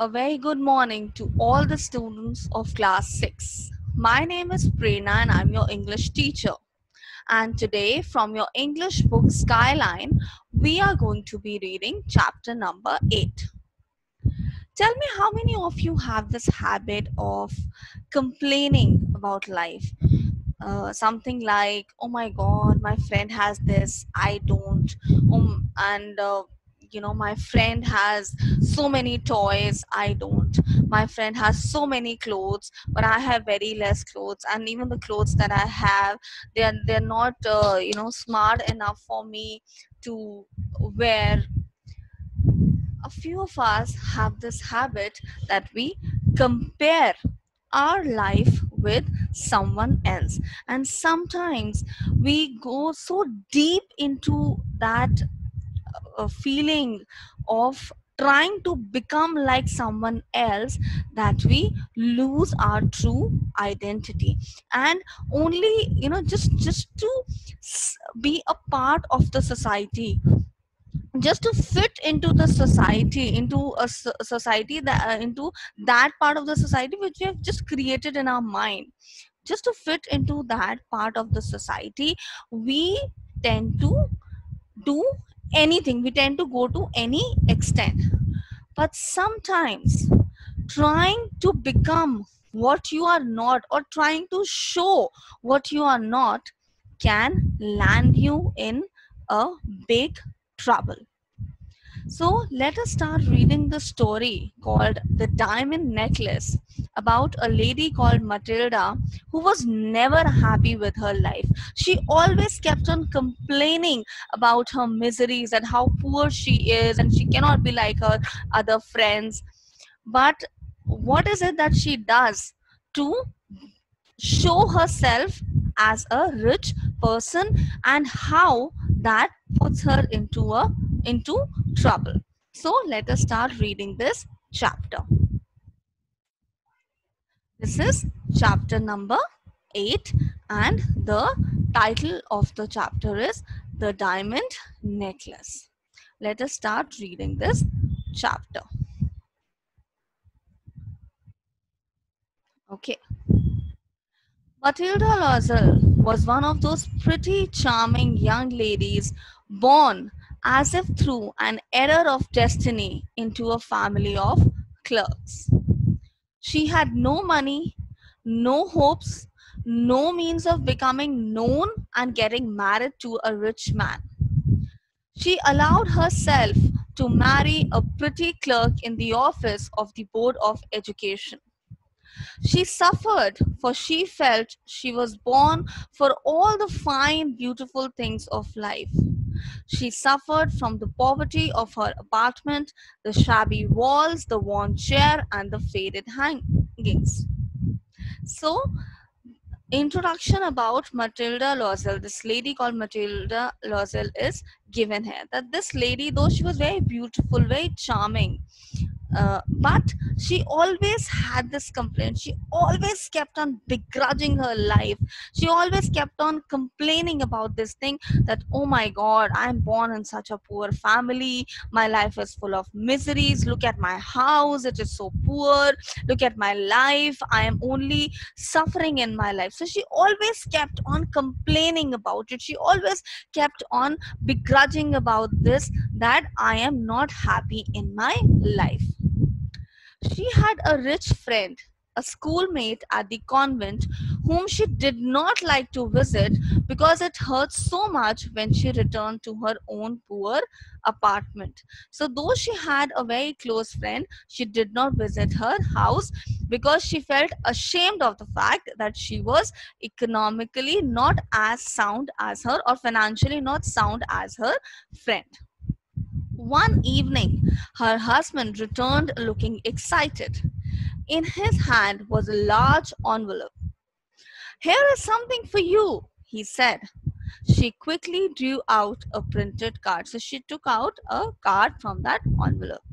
A very good morning to all the students of class 6. My name is Prerna and I'm your English teacher. And today from your English book Skyline, we are going to be reading chapter number 8. Tell me how many of you have this habit of complaining about life? Uh, something like, oh my god, my friend has this, I don't. Um, and uh, you know my friend has so many toys i don't. My friend has so many clothes but i have very less clothes. And even the clothes that i have they're they're not uh, you know smart enough for me to wear. A few of us have this habit that we compare our life with someone else. And sometimes we go so deep into that a feeling of trying to become like someone else that we lose our true identity. And only you know just just to be a part of the society just to fit into the society into a society that uh, into that part of the society which we have just created in our mind. Just to fit into that part of the society we tend to do anything. We tend to go to any extent. But sometimes trying to become what you are not or trying to show what you are not can land you in a big trouble so let us start reading the story called The Diamond Necklace about a lady called Matilda who was never happy with her life. She always kept on complaining about her miseries and how poor she is and she cannot be like her other friends. But what is it that she does to show herself as a rich person and how that puts her into a into trouble. So let us start reading this chapter. This is chapter number 8 and the title of the chapter is The Diamond Necklace. Let us start reading this chapter. Okay. Matilda Loisel was one of those pretty charming young ladies born as if through an error of destiny into a family of clerks. She had no money, no hopes, no means of becoming known and getting married to a rich man. She allowed herself to marry a pretty clerk in the office of the Board of Education. She suffered, for she felt she was born for all the fine, beautiful things of life. She suffered from the poverty of her apartment, the shabby walls, the worn chair, and the faded hangings. So, introduction about Matilda Loisel. This lady called Matilda Loisel is given here. That this lady, though she was very beautiful, very charming, uh, but she always had this complaint. She always kept on begrudging her life. She always kept on complaining about this thing that oh my god i'm born in such a poor family. My life is full of miseries. Look at my house. It is so poor. Look at my life. I am only suffering in my life. So she always kept on complaining about it. She always kept on begrudging about this that i am not happy in my life she had a rich friend, a schoolmate at the convent, whom she did not like to visit because it hurt so much when she returned to her own poor apartment. So, though she had a very close friend, she did not visit her house because she felt ashamed of the fact that she was economically not as sound as her or financially not sound as her friend. One evening, her husband returned looking excited. In his hand was a large envelope. Here is something for you, he said. She quickly drew out a printed card. So she took out a card from that envelope.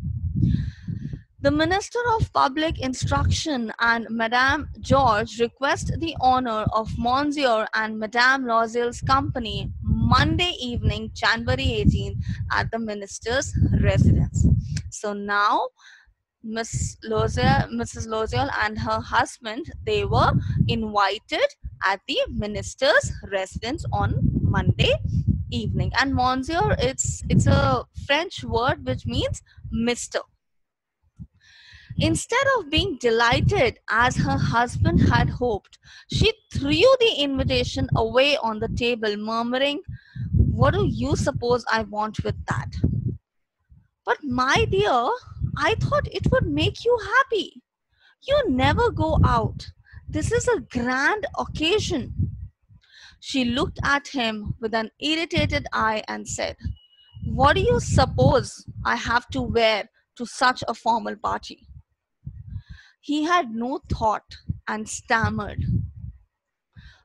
The Minister of Public Instruction and Madame George request the honor of Monsieur and Madame Loisel's company Monday evening, January 18, at the minister's residence. So now Miss Lozier, Mrs. Lozier and her husband, they were invited at the minister's residence on Monday evening. And Monsieur, it's it's a French word which means Mister. Instead of being delighted as her husband had hoped, she threw the invitation away on the table, murmuring, What do you suppose I want with that? But my dear, I thought it would make you happy. You never go out. This is a grand occasion. She looked at him with an irritated eye and said, What do you suppose I have to wear to such a formal party? He had no thought and stammered.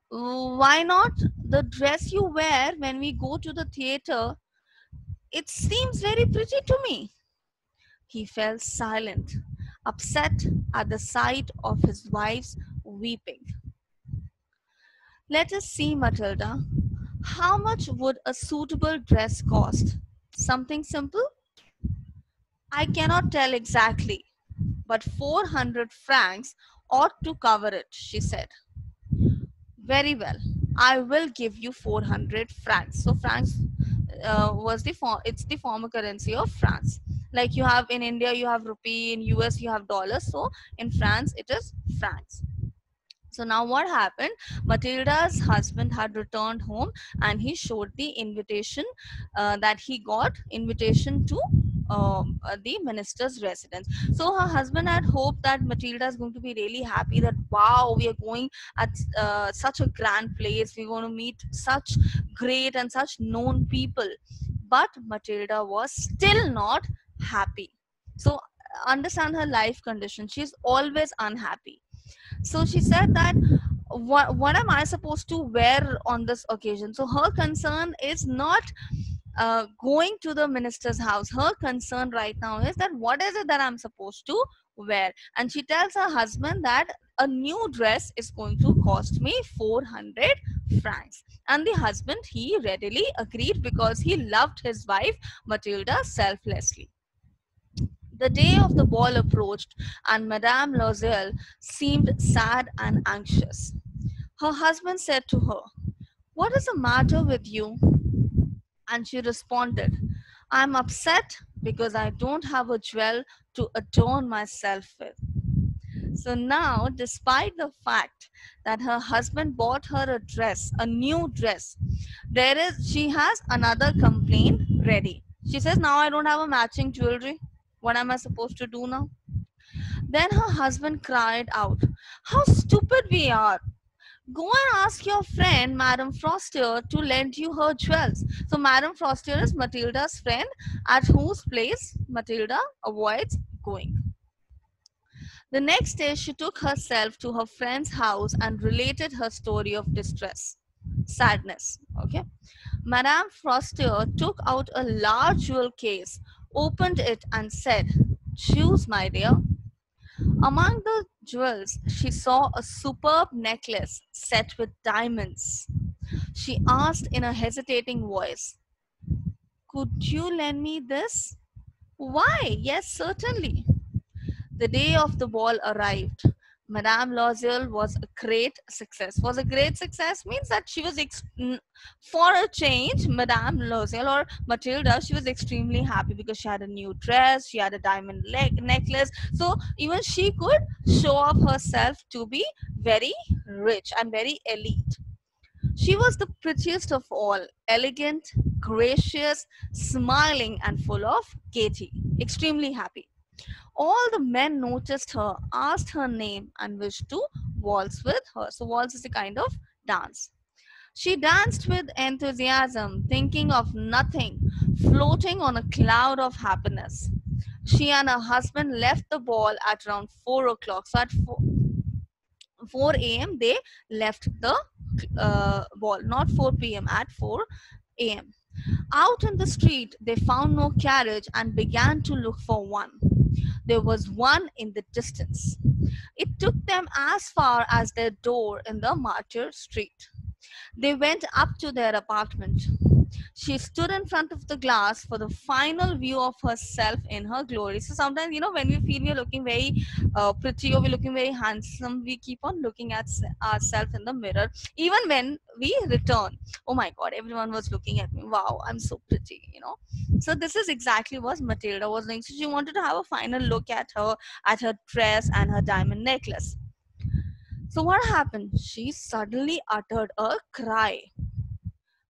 Why not the dress you wear when we go to the theater? It seems very pretty to me. He fell silent, upset at the sight of his wife's weeping. Let us see, Matilda. How much would a suitable dress cost? Something simple? I cannot tell exactly, but 400 francs ought to cover it, she said. Very well, I will give you 400 francs. So francs uh, was the form, it's the former currency of France. Like you have in India, you have rupee, in US, you have dollars. So in France, it is francs. So now what happened? Matilda's husband had returned home and he showed the invitation uh, that he got invitation to um, uh, the minister's residence. So her husband had hoped that Matilda is going to be really happy that wow, we are going at uh, such a grand place. We're going to meet such great and such known people. But Matilda was still not happy. So understand her life condition. She's always unhappy so she said that what what am i supposed to wear on this occasion so her concern is not uh, going to the minister's house her concern right now is that what is it that i'm supposed to wear and she tells her husband that a new dress is going to cost me 400 francs and the husband he readily agreed because he loved his wife matilda selflessly the day of the ball approached, and Madame Loisel seemed sad and anxious. Her husband said to her, What is the matter with you? And she responded, I'm upset because I don't have a jewel to adorn myself with. So now, despite the fact that her husband bought her a dress, a new dress, there is she has another complaint ready. She says, Now I don't have a matching jewelry. What am I supposed to do now? Then her husband cried out, How stupid we are! Go and ask your friend, Madame Frostier, to lend you her jewels. So, Madame Frostier is Matilda's friend, at whose place Matilda avoids going. The next day, she took herself to her friend's house and related her story of distress, sadness. Okay. Madame Frostier took out a large jewel case opened it and said, Choose, my dear. Among the jewels, she saw a superb necklace set with diamonds. She asked in a hesitating voice, Could you lend me this? Why, yes, certainly. The day of the ball arrived. Madame Loisel was a great success. Was a great success means that she was for a change. Madame Loisel or Matilda, she was extremely happy because she had a new dress, she had a diamond leg necklace. So even she could show off herself to be very rich and very elite. She was the prettiest of all, elegant, gracious, smiling, and full of gaiety. Extremely happy. All the men noticed her, asked her name, and wished to waltz with her. So, waltz is a kind of dance. She danced with enthusiasm, thinking of nothing, floating on a cloud of happiness. She and her husband left the ball at around 4 o'clock. So, at 4, 4 a.m., they left the uh, ball, not 4 p.m., at 4 a.m. Out in the street, they found no carriage and began to look for one. There was one in the distance. It took them as far as their door in the Martyr Street. They went up to their apartment. She stood in front of the glass for the final view of herself in her glory. So sometimes, you know, when we feel we're looking very uh, pretty or we're looking very handsome, we keep on looking at ourselves in the mirror. Even when we return, oh my God, everyone was looking at me. Wow, I'm so pretty, you know. So this is exactly what Matilda was doing. So she wanted to have a final look at her, at her dress and her diamond necklace. So what happened? She suddenly uttered a cry.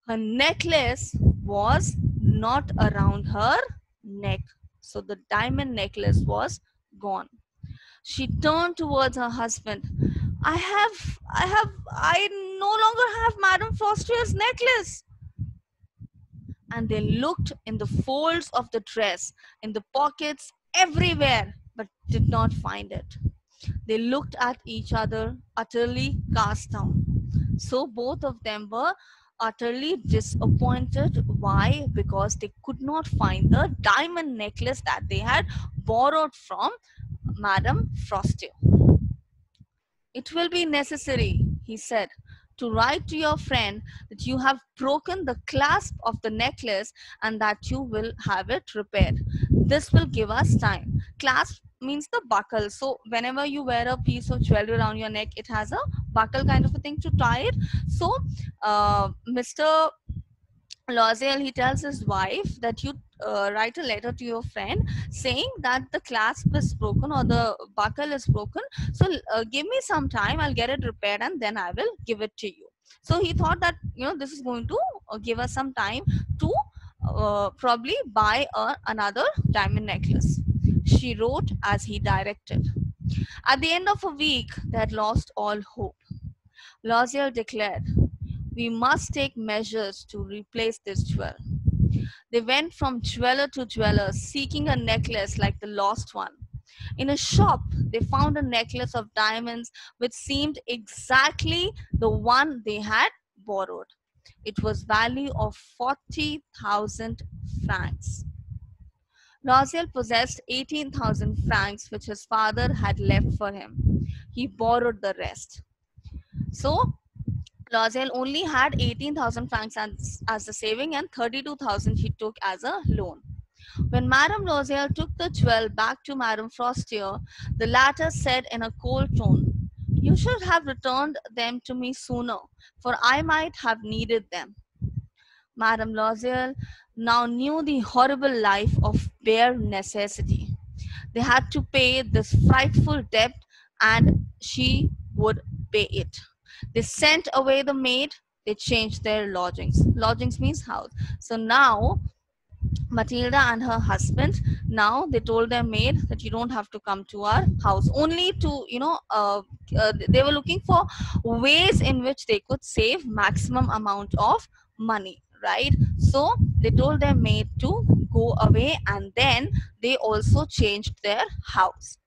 Her necklace was not around her neck. So the diamond necklace was gone. She turned towards her husband. I have, I have, I no longer have Madame Frostier's necklace. And they looked in the folds of the dress, in the pockets, everywhere, but did not find it. They looked at each other, utterly cast down. So both of them were utterly disappointed. Why? Because they could not find the diamond necklace that they had borrowed from Madame Frostier. It will be necessary, he said, to write to your friend that you have broken the clasp of the necklace and that you will have it repaired. This will give us time. Clasp means the buckle. So whenever you wear a piece of jewelry around your neck, it has a buckle kind of a thing to tie it. So uh, Mr. Loisel, he tells his wife that you uh, write a letter to your friend saying that the clasp is broken or the buckle is broken. So uh, give me some time, I'll get it repaired and then I will give it to you. So he thought that, you know, this is going to uh, give us some time to uh, probably buy a, another diamond necklace. She wrote as he directed. At the end of a week, they had lost all hope. Lozier declared, We must take measures to replace this jewel. They went from jeweler to jeweler seeking a necklace like the lost one. In a shop, they found a necklace of diamonds which seemed exactly the one they had borrowed. It was value of 40,000 francs. Loisel possessed 18,000 francs which his father had left for him. He borrowed the rest. So Loisel only had 18,000 francs as, as a saving and 32,000 he took as a loan. When Madame Loisel took the jewel back to Madame Frostier, the latter said in a cold tone, You should have returned them to me sooner, for I might have needed them. Madame Loisel now knew the horrible life of bare necessity. They had to pay this frightful debt and she would pay it. They sent away the maid, they changed their lodgings. Lodgings means house. So now Matilda and her husband now they told their maid that you don't have to come to our house only to you know uh, uh, they were looking for ways in which they could save maximum amount of money right? So they told their maid to go away and then they also changed their house.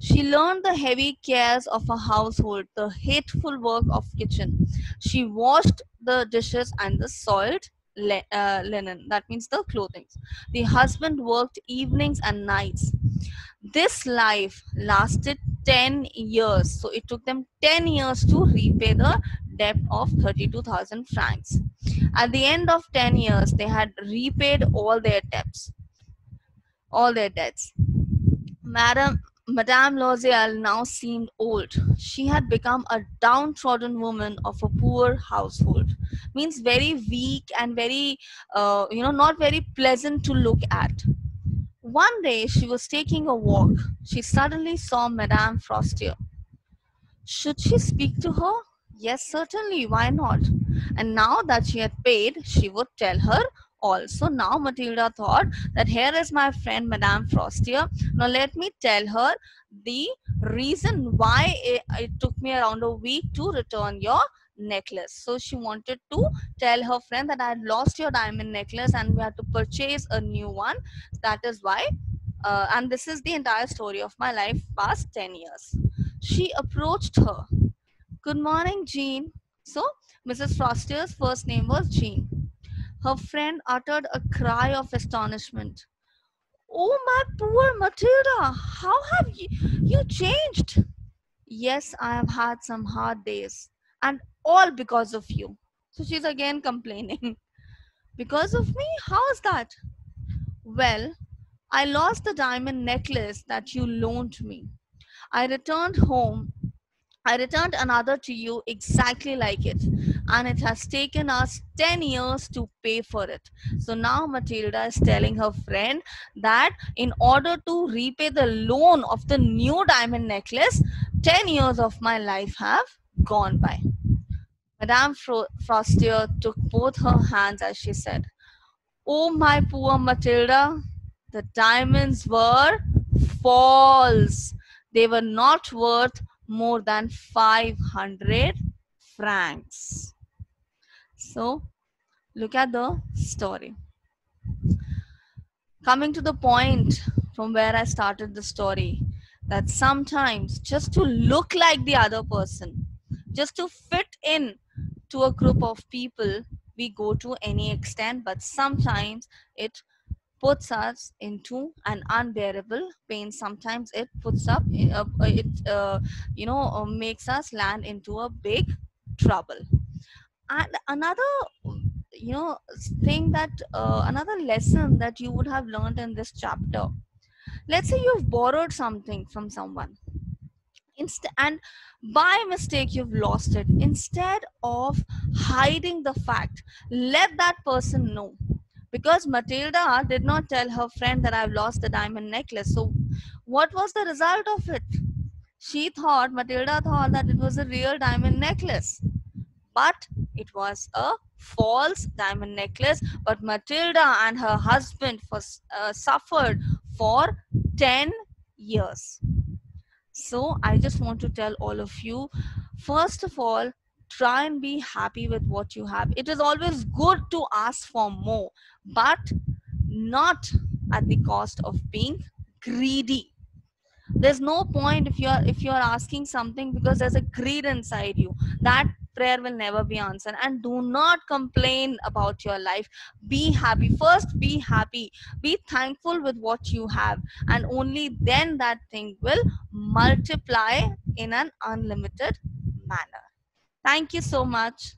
She learned the heavy cares of a household the hateful work of kitchen. She washed the dishes and the soiled le- uh, linen that means the clothing. The husband worked evenings and nights. This life lasted 10 years so it took them 10 years to repay the debt of 32000 francs at the end of 10 years they had repaid all their debts all their debts madam Madame Loisel now seemed old. She had become a downtrodden woman of a poor household. Means very weak and very, uh, you know, not very pleasant to look at. One day she was taking a walk. She suddenly saw Madame Frostier. Should she speak to her? Yes, certainly. Why not? And now that she had paid, she would tell her also now Matilda thought that here is my friend Madame Frostier. Now let me tell her the reason why it, it, took me around a week to return your necklace. So she wanted to tell her friend that I had lost your diamond necklace and we had to purchase a new one. That is why. Uh, and this is the entire story of my life past 10 years. She approached her. Good morning, Jean. So Mrs. Frostier's first name was Jean. Her friend uttered a cry of astonishment. Oh, my poor Matilda, how have you, you changed? Yes, I have had some hard days. and all because of you. So she's again complaining. because of me? How is that? Well, I lost the diamond necklace that you loaned me. I returned home. I returned another to you exactly like it, and it has taken us 10 years to pay for it. So now Matilda is telling her friend that in order to repay the loan of the new diamond necklace, 10 years of my life have gone by. Madame Fro- Frostier took both her hands as she said, Oh, my poor Matilda, the diamonds were false. They were not worth more than 500 francs. So, look at the story. Coming to the point from where I started the story, that sometimes just to look like the other person, just to fit in to a group of people, we go to any extent, but sometimes it puts us into an unbearable pain. Sometimes it puts up uh, it uh, you know uh, makes us land into a big trouble. And another you know thing that uh, another lesson that you would have learned in this chapter let's say you've borrowed something from someone Inst- and by mistake you've lost it instead of hiding the fact let that person know because Matilda did not tell her friend that I've lost the diamond necklace. So, what was the result of it? She thought, Matilda thought that it was a real diamond necklace, but it was a false diamond necklace. But Matilda and her husband was, uh, suffered for 10 years. So, I just want to tell all of you first of all, try and be happy with what you have. It is always good to ask for more, but not at the cost of being greedy. There's no point if you're if you're asking something because there's a greed inside you. That prayer will never be answered. And do not complain about your life. Be happy. First, be happy. Be thankful with what you have. And only then that thing will multiply in an unlimited manner. Thank you so much.